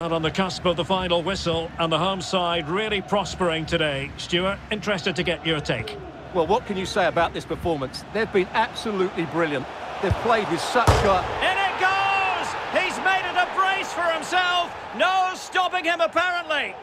And on the cusp of the final whistle, and the home side really prospering today. Stuart, interested to get your take. Well, what can you say about this performance? They've been absolutely brilliant. They've played with such... In it goes! He's made it a brace for himself. No stopping him, apparently.